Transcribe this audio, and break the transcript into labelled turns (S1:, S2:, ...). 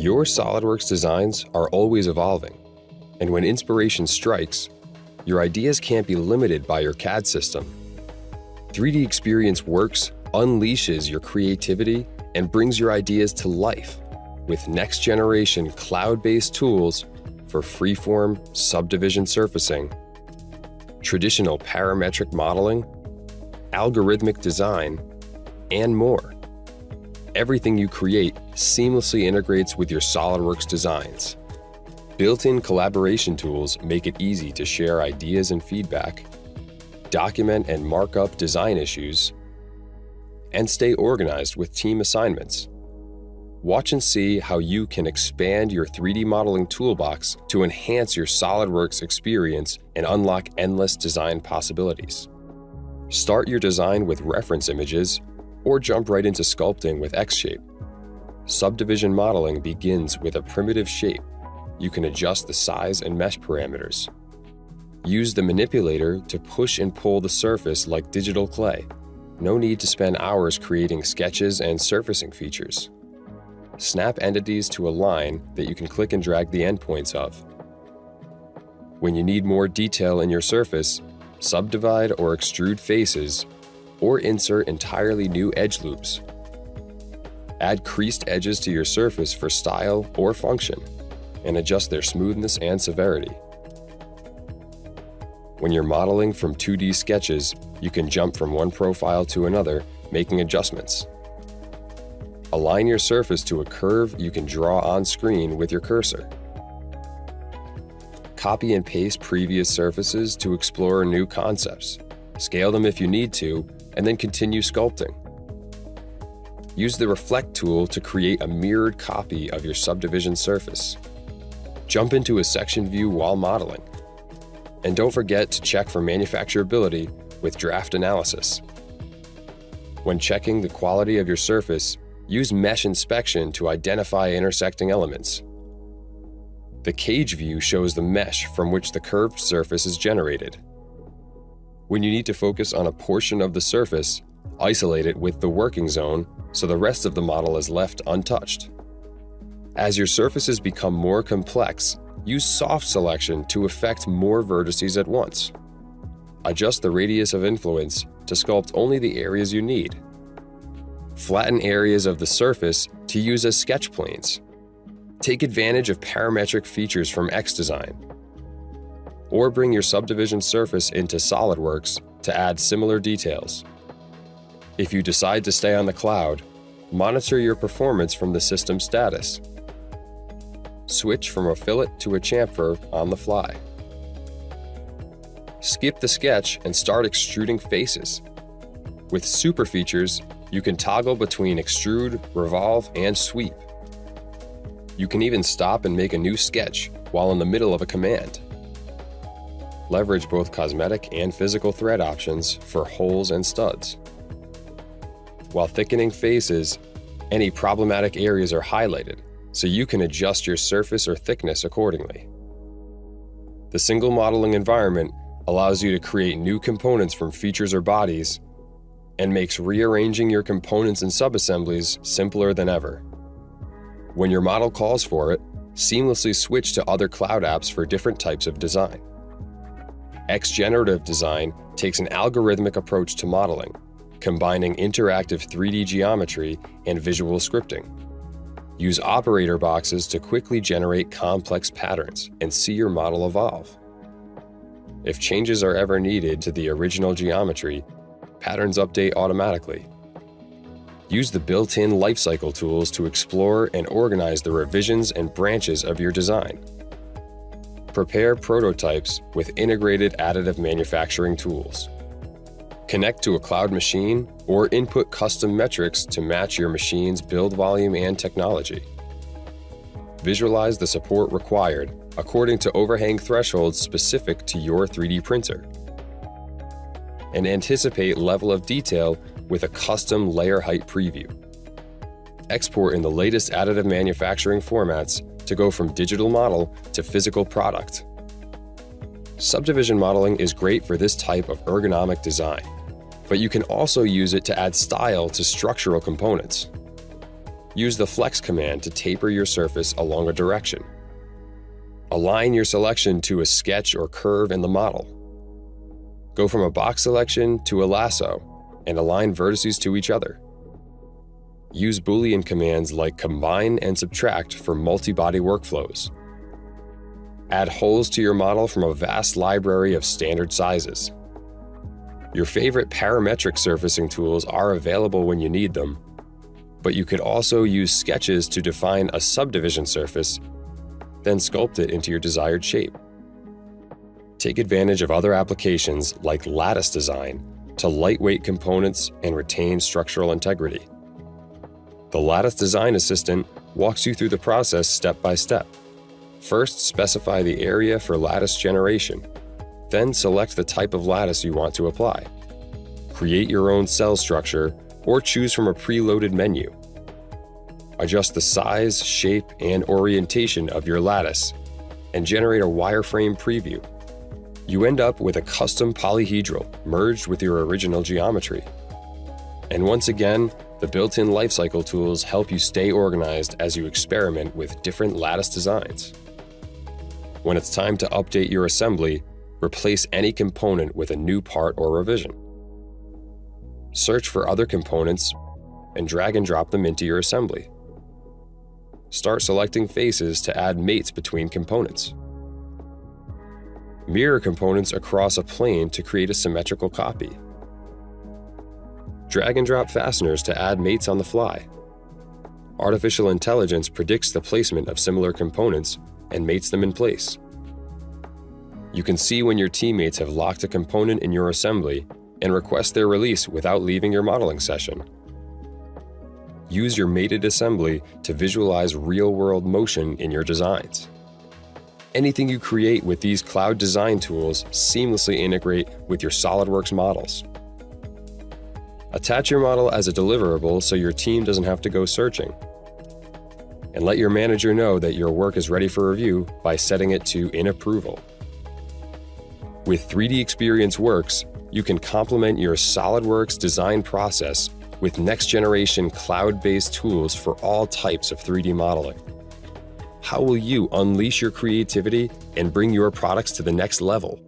S1: Your SOLIDWORKS designs are always evolving, and when inspiration strikes, your ideas can't be limited by your CAD system. 3D Experience Works unleashes your creativity and brings your ideas to life with next generation cloud based tools for freeform subdivision surfacing, traditional parametric modeling, algorithmic design, and more. Everything you create seamlessly integrates with your SOLIDWORKS designs. Built-in collaboration tools make it easy to share ideas and feedback, document and mark up design issues, and stay organized with team assignments. Watch and see how you can expand your 3D modeling toolbox to enhance your SOLIDWORKS experience and unlock endless design possibilities. Start your design with reference images or jump right into sculpting with X-Shape. Subdivision modeling begins with a primitive shape. You can adjust the size and mesh parameters. Use the manipulator to push and pull the surface like digital clay. No need to spend hours creating sketches and surfacing features. Snap entities to a line that you can click and drag the endpoints of. When you need more detail in your surface, subdivide or extrude faces or insert entirely new edge loops. Add creased edges to your surface for style or function, and adjust their smoothness and severity. When you're modeling from 2D sketches, you can jump from one profile to another, making adjustments. Align your surface to a curve you can draw on screen with your cursor. Copy and paste previous surfaces to explore new concepts. Scale them if you need to, and then continue sculpting. Use the Reflect tool to create a mirrored copy of your subdivision surface. Jump into a section view while modeling. And don't forget to check for manufacturability with draft analysis. When checking the quality of your surface, use mesh inspection to identify intersecting elements. The cage view shows the mesh from which the curved surface is generated. When you need to focus on a portion of the surface, isolate it with the working zone so the rest of the model is left untouched. As your surfaces become more complex, use soft selection to affect more vertices at once. Adjust the radius of influence to sculpt only the areas you need. Flatten areas of the surface to use as sketch planes. Take advantage of parametric features from XDesign or bring your subdivision surface into SOLIDWORKS to add similar details. If you decide to stay on the cloud, monitor your performance from the system status. Switch from a fillet to a chamfer on the fly. Skip the sketch and start extruding faces. With super features, you can toggle between extrude, revolve, and sweep. You can even stop and make a new sketch while in the middle of a command leverage both cosmetic and physical thread options for holes and studs. While thickening faces, any problematic areas are highlighted so you can adjust your surface or thickness accordingly. The single modeling environment allows you to create new components from features or bodies and makes rearranging your components and subassemblies simpler than ever. When your model calls for it, seamlessly switch to other cloud apps for different types of design. XGenerative design takes an algorithmic approach to modeling, combining interactive 3D geometry and visual scripting. Use operator boxes to quickly generate complex patterns and see your model evolve. If changes are ever needed to the original geometry, patterns update automatically. Use the built-in lifecycle tools to explore and organize the revisions and branches of your design. Prepare prototypes with integrated additive manufacturing tools. Connect to a cloud machine or input custom metrics to match your machine's build volume and technology. Visualize the support required according to overhang thresholds specific to your 3D printer. And anticipate level of detail with a custom layer height preview. Export in the latest additive manufacturing formats to go from digital model to physical product. Subdivision modeling is great for this type of ergonomic design, but you can also use it to add style to structural components. use the Flex command to taper your surface along a direction. Align your selection to a sketch or curve in the model. Go from a box selection to a lasso and align vertices to each other. Use Boolean commands like combine and subtract for multi-body workflows. Add holes to your model from a vast library of standard sizes. Your favorite parametric surfacing tools are available when you need them, but you could also use sketches to define a subdivision surface, then sculpt it into your desired shape. Take advantage of other applications like lattice design to lightweight components and retain structural integrity. The Lattice Design Assistant walks you through the process step by step. First, specify the area for lattice generation. Then select the type of lattice you want to apply. Create your own cell structure or choose from a preloaded menu. Adjust the size, shape, and orientation of your lattice and generate a wireframe preview. You end up with a custom polyhedral merged with your original geometry. And once again, the built-in lifecycle tools help you stay organized as you experiment with different lattice designs. When it's time to update your assembly, replace any component with a new part or revision. Search for other components and drag and drop them into your assembly. Start selecting faces to add mates between components. Mirror components across a plane to create a symmetrical copy drag and drop fasteners to add mates on the fly. Artificial intelligence predicts the placement of similar components and mates them in place. You can see when your teammates have locked a component in your assembly and request their release without leaving your modeling session. Use your mated assembly to visualize real-world motion in your designs. Anything you create with these cloud design tools seamlessly integrate with your SOLIDWORKS models. Attach your model as a deliverable so your team doesn't have to go searching. And let your manager know that your work is ready for review by setting it to In Approval. With 3D Experience Works, you can complement your SOLIDWORKS design process with next generation cloud based tools for all types of 3D modeling. How will you unleash your creativity and bring your products to the next level?